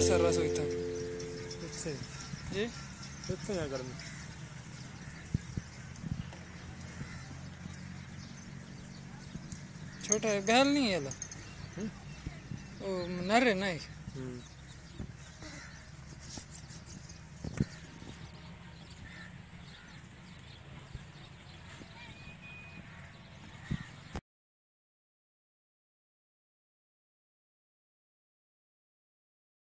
Sara, Sara, soy tan. Let's see. Yeah? Let's see, I got him. छोटा है बहल नहीं है ओ नर है ना एक